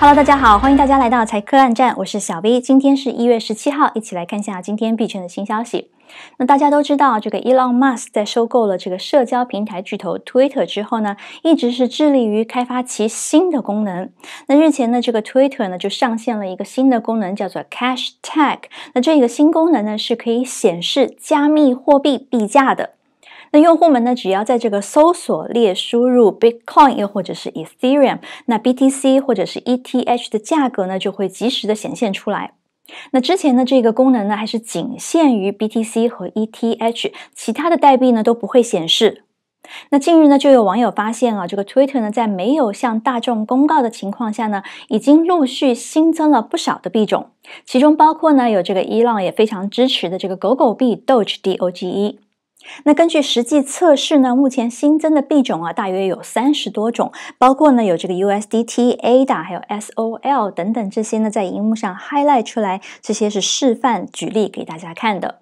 Hello，大家好，欢迎大家来到财科暗战，我是小 V。今天是一月十七号，一起来看一下今天币圈的新消息。那大家都知道，这个 Elon Musk 在收购了这个社交平台巨头 Twitter 之后呢，一直是致力于开发其新的功能。那日前呢，这个 Twitter 呢就上线了一个新的功能，叫做 Cash Tag。那这个新功能呢是可以显示加密货币币价的。那用户们呢，只要在这个搜索列输入 Bitcoin 又或者是 Ethereum，那 BTC 或者是 ETH 的价格呢，就会及时的显现出来。那之前呢，这个功能呢，还是仅限于 BTC 和 ETH，其他的代币呢都不会显示。那近日呢，就有网友发现啊，这个 Twitter 呢，在没有向大众公告的情况下呢，已经陆续新增了不少的币种，其中包括呢，有这个伊朗也非常支持的这个狗狗币 Doge。那根据实际测试呢，目前新增的币种啊，大约有三十多种，包括呢有这个 USDT、ADA，还有 SOL 等等这些呢，在荧幕上 highlight 出来，这些是示范举例给大家看的。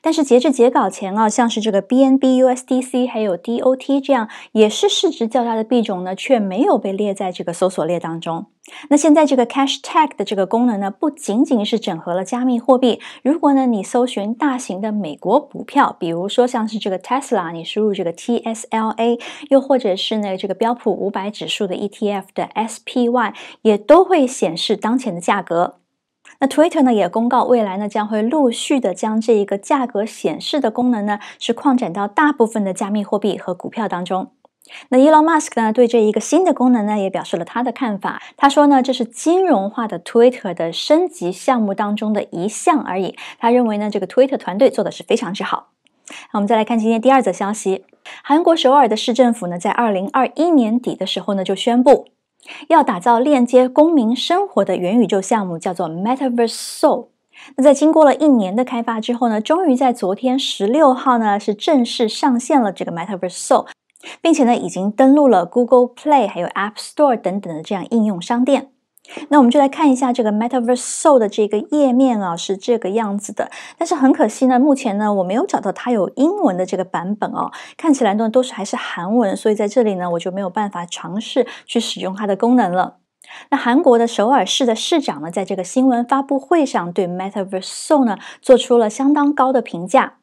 但是截至截稿前啊，像是这个 BNB、USDC 还有 DOT 这样也是市值较大的币种呢，却没有被列在这个搜索列当中。那现在这个 Cash Tag 的这个功能呢，不仅仅是整合了加密货币，如果呢你搜寻大型的美国股票，比如说像是这个 Tesla，你输入这个 TSLA，又或者是呢这个标普五百指数的 ETF 的 SPY，也都会显示当前的价格。那 Twitter 呢也公告，未来呢将会陆续的将这一个价格显示的功能呢，是扩展到大部分的加密货币和股票当中。那 Elon Musk 呢对这一个新的功能呢也表示了他的看法。他说呢，这是金融化的 Twitter 的升级项目当中的一项而已。他认为呢，这个 Twitter 团队做的是非常之好。那，我们再来看今天第二则消息，韩国首尔的市政府呢，在二零二一年底的时候呢，就宣布。要打造链接公民生活的元宇宙项目，叫做 Metaverse Soul。那在经过了一年的开发之后呢，终于在昨天十六号呢，是正式上线了这个 Metaverse Soul，并且呢，已经登录了 Google Play 还有 App Store 等等的这样应用商店。那我们就来看一下这个 Metaverse Soul 的这个页面啊，是这个样子的。但是很可惜呢，目前呢我没有找到它有英文的这个版本哦，看起来呢都是还是韩文，所以在这里呢我就没有办法尝试去使用它的功能了。那韩国的首尔市的市长呢，在这个新闻发布会上对 Metaverse Soul 呢做出了相当高的评价，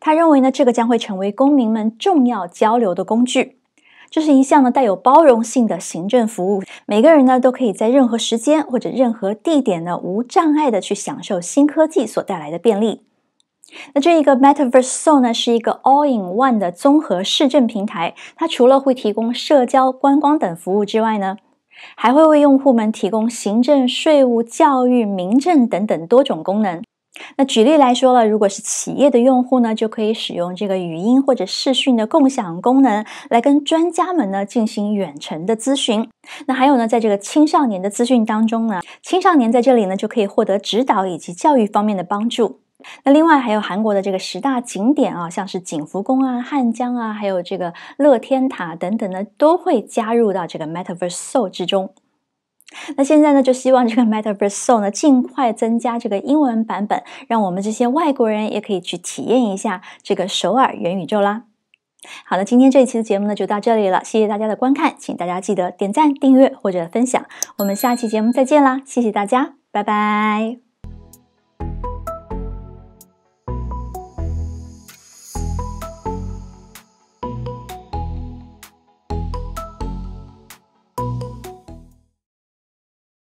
他认为呢这个将会成为公民们重要交流的工具。这是一项呢带有包容性的行政服务，每个人呢都可以在任何时间或者任何地点呢无障碍的去享受新科技所带来的便利。那这一个 Metaverse Soul 呢是一个 All in One 的综合市政平台，它除了会提供社交、观光等服务之外呢，还会为用户们提供行政、税务、教育、民政等等多种功能。那举例来说了，如果是企业的用户呢，就可以使用这个语音或者视讯的共享功能，来跟专家们呢进行远程的咨询。那还有呢，在这个青少年的资讯当中呢，青少年在这里呢就可以获得指导以及教育方面的帮助。那另外还有韩国的这个十大景点啊，像是景福宫啊、汉江啊，还有这个乐天塔等等呢，都会加入到这个 Metaverse Soul 之中。那现在呢，就希望这个 Metaverse Soul 呢尽快增加这个英文版本，让我们这些外国人也可以去体验一下这个首尔元宇宙啦。好了，今天这一期的节目呢就到这里了，谢谢大家的观看，请大家记得点赞、订阅或者分享，我们下期节目再见啦，谢谢大家，拜拜。